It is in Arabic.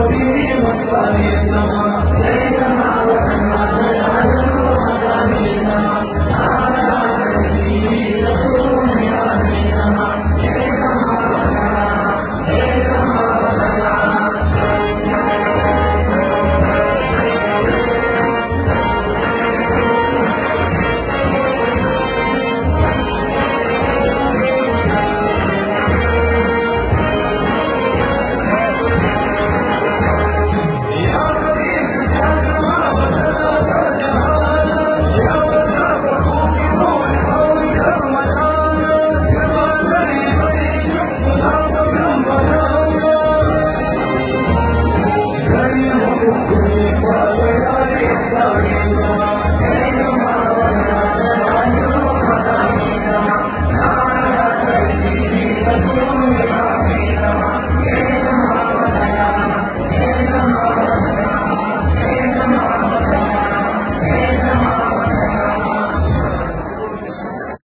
وبه مسكن الزمان